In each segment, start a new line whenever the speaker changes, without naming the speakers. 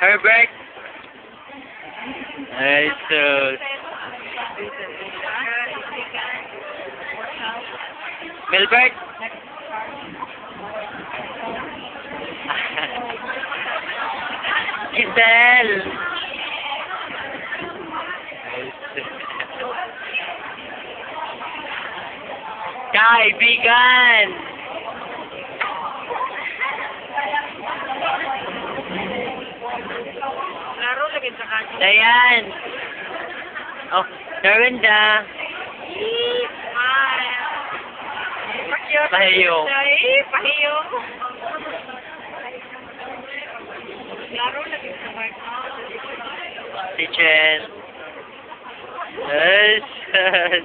Herbert, break. Alright, so... Milbert? Giselle! Kaibigan! Dayan. Oh, Dorinda.
Ay, sa kanya.
Si Chen. Yes. yes.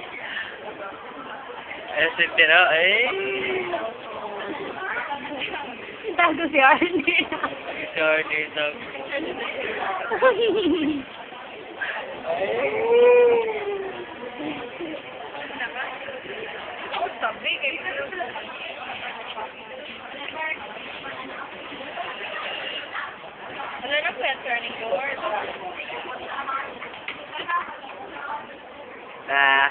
Eh, si Tino. Eh.
Tago si Arnie.
Sorry, so.
Wala na.
Ah.